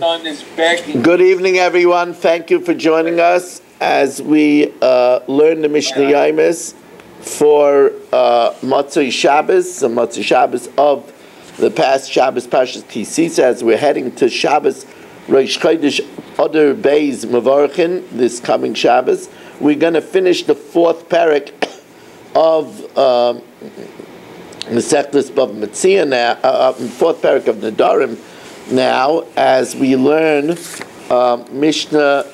on is begging. Good evening, everyone. Thank you for joining us as we uh, learn the Mishnah Yomis for uh, Motzei Shabbos, the Motzei Shabbos of the past Shabbos Pashas Ki Sisa, as we're heading to Shabbos Rosh Chodesh Adar Beis Mavarchin this coming Shabbos. We're going to finish the fourth parak of um, Masechtas Bav Metzia now, uh, uh, fourth parak of Nedarim now, as we learn uh, Mishnah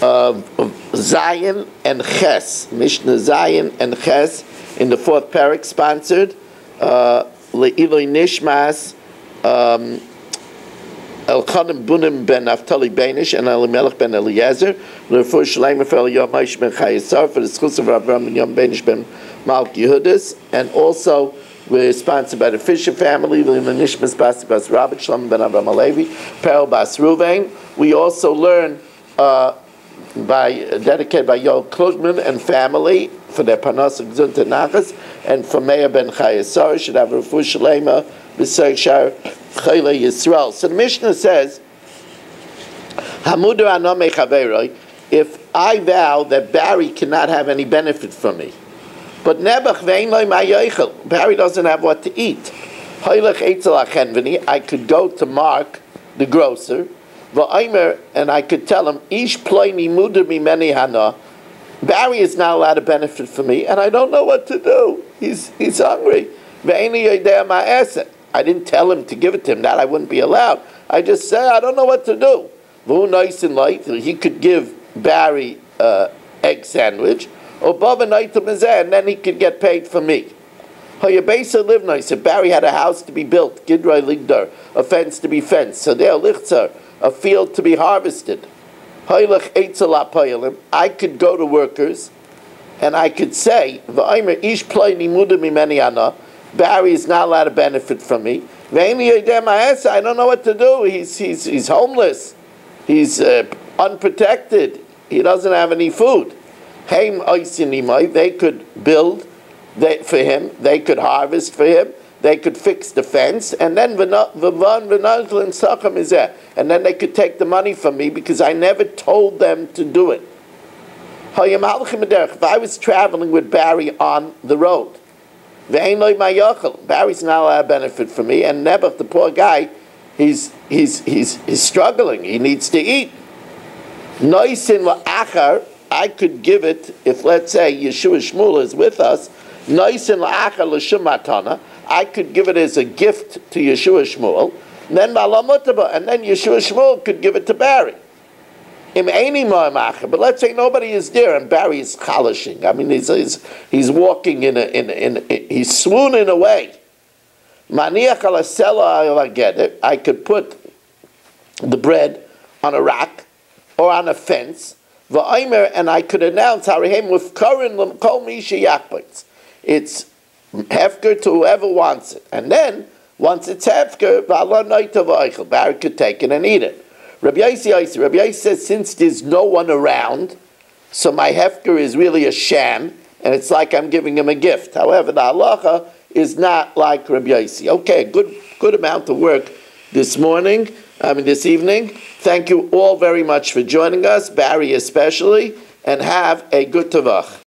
of Zion and Ches, Mishnah Zion and Ches in the fourth parak, sponsored uh, Le'iloi Nishmas. Elchanim Bunim ben Naftali Benish and Elimelech ben Eliezer, L'Refu Shalem for Yom Maish ben Chayesar, for the schus of Abraham and Yom Benish ben Malk Yehudis, and also we're sponsored by the Fisher family, Nishmas Bas Bas Rabbi Shalom ben Abraham Alevi, Perel Bas Ruvain. We also learn uh, by dedicated by Yoel Klugman and family for their Panas Gzunta Nachas, and for Meir ben Chayesar should have Refu Shalema B'Seg Shar Chayla Yisrael. So the Mishnah says, Hamudu Anome if I vow that Barry cannot have any benefit from me, but Nebuch vein loy ma'yoichel, Barry doesn't have what to eat. Hoylech achenveni, I could go to Mark, the grocer, v'aymer, and I could tell him, ish ploini muder mi meni hana, Barry is not allowed to benefit from me, and I don't know what to do. He's, he's hungry. I didn't tell him to give it to him. That I wouldn't be allowed. I just said I don't know what to do. Very nice and light. He could give Barry uh, egg sandwich, or Baba Naitam and then he could get paid for me. Hayabesa live nice. If Barry had a house to be built, Gidrai Ligdar, a fence to be fenced, so there Lichtzer, a field to be harvested. I could go to workers and I could say, ish play Barry is not allowed to benefit from me. I don't know what to do. He's, he's, he's homeless. He's uh, unprotected. He doesn't have any food. They could build for him. They could harvest for him. They could fix the fence, and then the Von Venodlin Sakham is there. And then they could take the money from me because I never told them to do it. If I was traveling with Barry on the road, Barry's not allowed to benefit from me, and Nebuch, the poor guy, he's, he's, he's, he's struggling. He needs to eat. Noisin la'achar, I could give it, if let's say Yeshua Shmuel is with us, Noisin la'achar l'shumatana, I could give it as a gift to Yeshua Shmuel, and then and then Yeshua Shmuel could give it to Barry. But let's say nobody is there and Barry is chalishing. I mean, he's, he's, he's walking in a, in, in, he's swooning away. I could put the bread on a rack or on a fence, and I could announce with It's hefker to whoever wants it. And then, once it's hefker, Barry could take it and eat it. Rabbi Yossi, Rabbi Yossi says, since there's no one around, so my hefker is really a sham, and it's like I'm giving him a gift. However, the halacha is not like Rabbi Yossi. Okay, good, good amount of work this morning, I mean this evening. Thank you all very much for joining us, Barry especially, and have a good tavach.